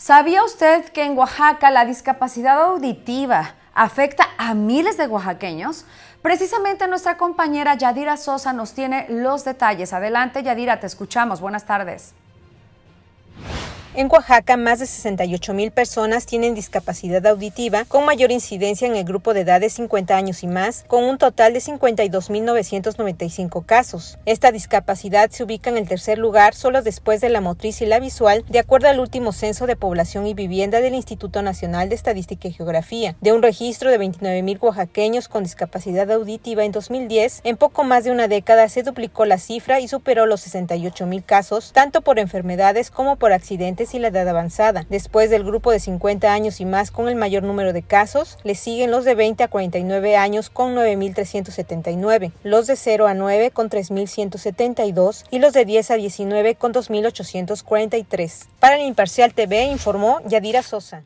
¿Sabía usted que en Oaxaca la discapacidad auditiva afecta a miles de oaxaqueños? Precisamente nuestra compañera Yadira Sosa nos tiene los detalles. Adelante, Yadira, te escuchamos. Buenas tardes. En Oaxaca, más de 68 mil personas tienen discapacidad auditiva, con mayor incidencia en el grupo de edad de 50 años y más, con un total de 52.995 casos. Esta discapacidad se ubica en el tercer lugar solo después de la motriz y la visual, de acuerdo al último censo de población y vivienda del Instituto Nacional de Estadística y Geografía. De un registro de 29 mil oaxaqueños con discapacidad auditiva en 2010, en poco más de una década se duplicó la cifra y superó los 68 mil casos, tanto por enfermedades como por accidentes y la edad avanzada. Después del grupo de 50 años y más con el mayor número de casos, le siguen los de 20 a 49 años con 9.379, los de 0 a 9 con 3.172 y los de 10 a 19 con 2.843. Para el Imparcial TV informó Yadira Sosa.